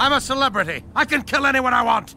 I'm a celebrity. I can kill anyone I want.